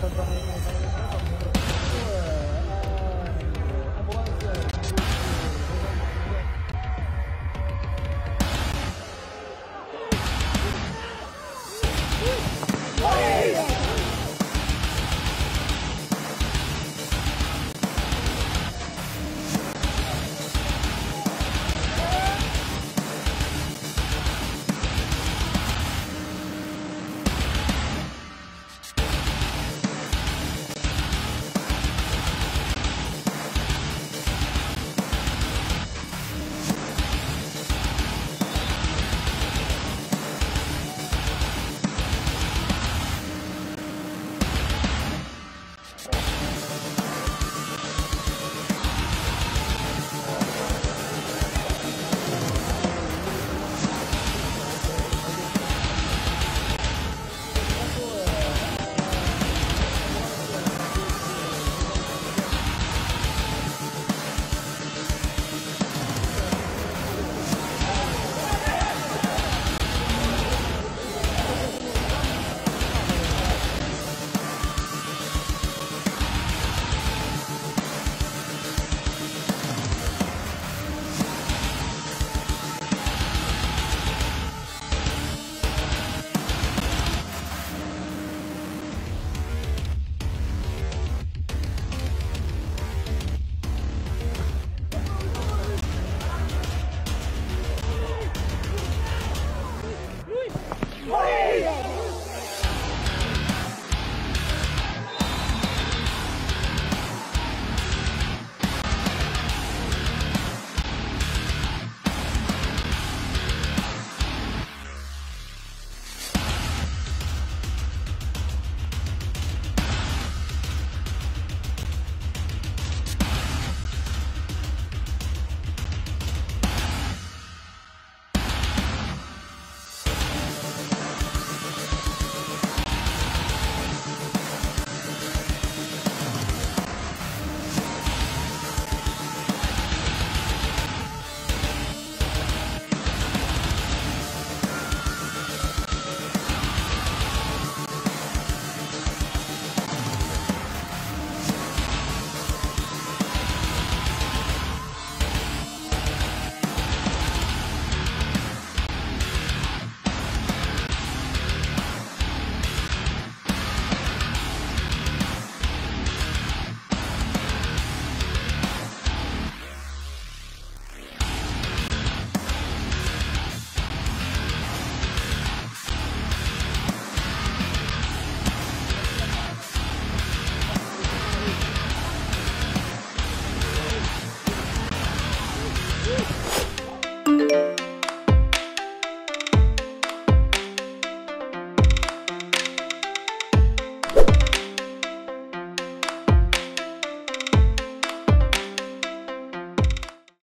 Tá totalmente